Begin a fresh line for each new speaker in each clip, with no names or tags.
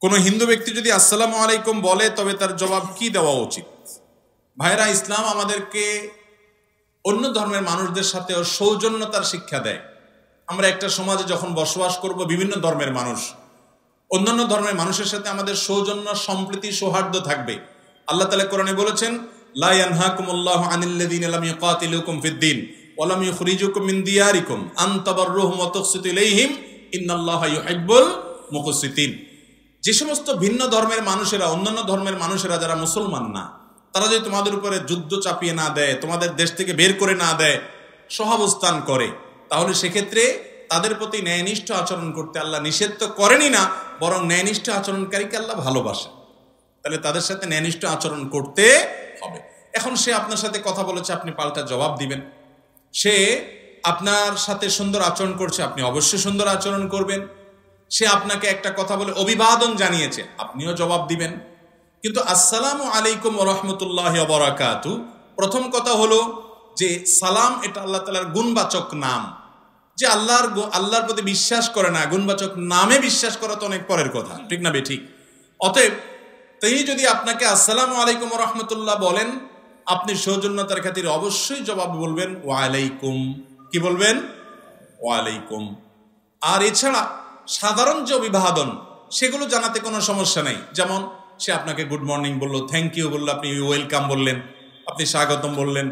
কোনো হিন্দু ব্যক্তি যদি আসসালামু আলাইকুম বলে, তবে তার জবাব কি দেওয়া উচিত? ভাইরা, ইসলাম আমাদেরকে অন্য ধর্মের মানুষদের সাথেও সৌজন্যতার শিক্ষা দেয়। আমরা একটা সমাজে যখন বসবাস করব, বিভিন্ন ধর্মের মানুষ, অন্যান্য ধর্মের মানুষের সাথে আমাদের সৌজন্য, সম্প্রীতি, সৌহার্দ্য থাকবে। আল্লাহ তালা কোরআনে বলেছেন, লা ইয়ানহাকুমুল্লাহু আনিল্লাযীনা লাম ইউকাতিলুকুম ফিদ-দীন ওয়া লাম ইখরিজুকুম দিয়ারিকুম আন তাবাররুহুম ওয়া তুকসিতু ইলাইহিম ইন্নাল্লাহা ইউহিব্বুল মুকসিতিন যে সমস্ত ভিন্ন ধর্মের মানুষেরা, অন্যান্য ধর্মের মানুষেরা যারা মুসলমান না, তারা যদি তোমাদের উপরে যুদ্ধ চাপিয়ে না দেয়, তোমাদের দেশ থেকে বের করে না দেয়, সহাবস্থান করে, তাহলে সেক্ষেত্রে তাদের প্রতি ন্যায়নিষ্ঠ আচরণ করতে আল্লাহ নিষেধ তো করেনি না, বরং ন্যায়নিষ্ঠ আচরণকারীকে আল্লাহ ভালোবাসে। তাহলে তাদের সাথে ন্যায়নিষ্ঠ আচরণ করতে হবে। এখন সে আপনার সাথে কথা বলেছে, আপনি পাল্টা জবাব দিবেন। সে আপনার সাথে সুন্দর আচরণ করছে, আপনি অবশ্যই সুন্দর আচরণ করবেন। সে আপনাকে একটা কথা বলে অভিবাদন জানিয়েছে। আপনিও জবাব দিবেন। কিন্তু আসসালামু আলাইকুম রহমতুল্লাহ বরাকাতু। প্রথম কথা হলো যে সালাম এটা আল্লাহ তালার গুণবাচক নাম। যে আল্লাহর আল্লাহর প্রতি বিশ্বাস করে না, গুণবাচক নামে বিশ্বাস করা তো অনেক পরের কথা। ঠিক না বে, ঠিক? অতএব তিনি যদি আপনাকে আসসালামু আলাইকুম রহমতুল্লাহ বলেন, আপনি সৌজন্যতার খাতিরে অবশ্যই জবাব বলবেন ওয়ালাইকুম কি বলবেন? ওয়ালাইকুম আর এছাড়া সাধারণ যে অভিবাদন, সেগুলো জানাতে কোনো সমস্যা নেই। যেমন, সে আপনাকে গুড মর্নিং বলল থ্যাংক ইউ বলল, আপনি ওয়েলকাম বললেন, আপনি স্বাগতম বললেন।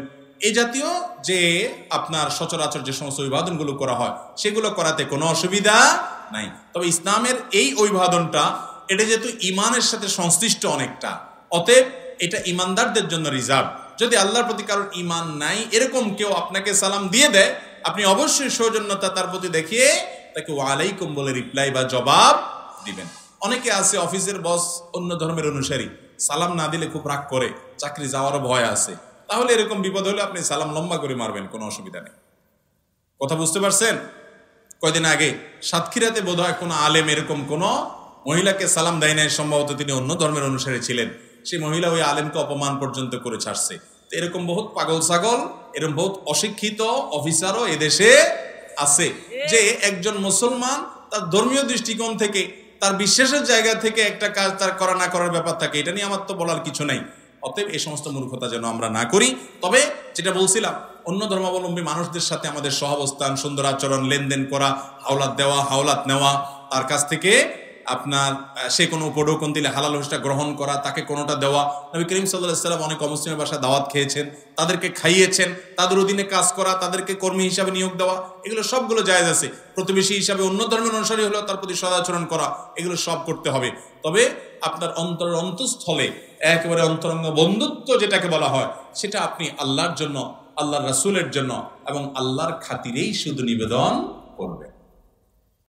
এই জাতীয় যে আপনার সচরাচর যে সমস্ত অভিবাদনগুলো করা হয়, সেগুলো করাতে কোনো অসুবিধা নাই। তবে ইসলামের এই অভিবাদনটা, এটা যেহেতু ইমানের সাথে সংশ্লিষ্ট অনেকটা, অতএব এটা ইমানদারদের জন্য রিজার্ভ যদি আল্লাহর প্রতি কারোর ইমান নাই, এরকম কেউ আপনাকে সালাম দিয়ে দেয়, আপনি অবশ্যই সৌজন্যতা তার প্রতি দেখিয়ে তাকে ওয়ালাইকুম বলে রিপ্লাই বা জবাব দিবেন। অনেকে আছে অফিসের বস অন্য ধর্মের অনুসারী, সালাম না দিলে খুব রাগ করে, চাকরি যাওয়ারও ভয় আছে। তাহলে এরকম বিপদ হলে আপনি সালাম লম্বা করে মারবেন, কোনো অসুবিধা নেই। কথা বুঝতে পারছেন? কয়দিন আগে সাতক্ষীরাতে বোধ হয় কোনো আলেম এরকম কোনো মহিলাকে সালাম দেয় নাই, সম্ভবত তিনি অন্য ধর্মের অনুসারী ছিলেন। সেই মহিলা ওই আলেমকে অপমান পর্যন্ত করে ছাড়ছে। তো এরকম বহুত পাগল ছাগল, এরকম বহুত অশিক্ষিত অফিসারও এদেশে আছে। যে একজন মুসলমান তার ধর্মীয় দৃষ্টিকোণ থেকে, তার বিশ্বাসের জায়গা থেকে একটা কাজ তার করা না করার ব্যাপার থাকে, এটা নিয়ে আমার তো বলার কিছু নাই। অতএব এই সমস্ত মূর্খতা যেন আমরা না করি। তবে যেটা বলছিলাম, অন্য ধর্মাবলম্বী মানুষদের সাথে আমাদের সহাবস্থান, সুন্দর আচরণ, লেনদেন করা, হাওলাত দেওয়া, হাওলাত নেওয়া, তার কাছ থেকে আপনার সে কোনো উপঢৌকন দিলে হালাল হোসটা গ্রহণ করা, তাকে কোনোটা দেওয়া। নবী করিম সাল্লাম অনেক অমুসলিমের বাসায় দাওয়াত খেয়েছেন, তাদেরকে খাইয়েছেন, তাদের অধীনে কাজ করা, তাদেরকে কর্মী হিসাবে নিয়োগ দেওয়া, এগুলো সবগুলো জায়েজ আছে। প্রতিবেশী হিসাবে অন্য ধর্মের অনুসারী হলেও তার প্রতি সদাচরণ করা, এগুলো সব করতে হবে। তবে আপনার অন্তর অন্তঃস্থলে, একেবারে অন্তরঙ্গ বন্ধুত্ব যেটাকে বলা হয়, সেটা আপনি আল্লাহর জন্য, আল্লাহর রাসূলের জন্য এবং আল্লাহর খাতিরেই শুধু নিবেদন করবেন।